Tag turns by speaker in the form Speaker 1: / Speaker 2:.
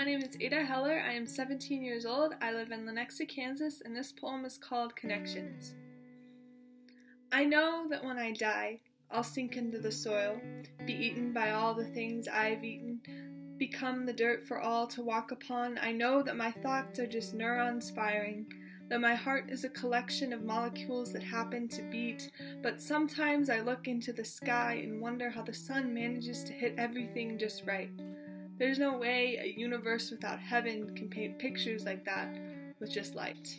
Speaker 1: my name is Ada Heller. I am 17 years old. I live in Lenexa, Kansas, and this poem is called Connections. I know that when I die, I'll sink into the soil, be eaten by all the things I've eaten, become the dirt for all to walk upon. I know that my thoughts are just neurons firing, that my heart is a collection of molecules that happen to beat, but sometimes I look into the sky and wonder how the sun manages to hit everything just right. There's no way a universe without heaven can paint pictures like that with just light.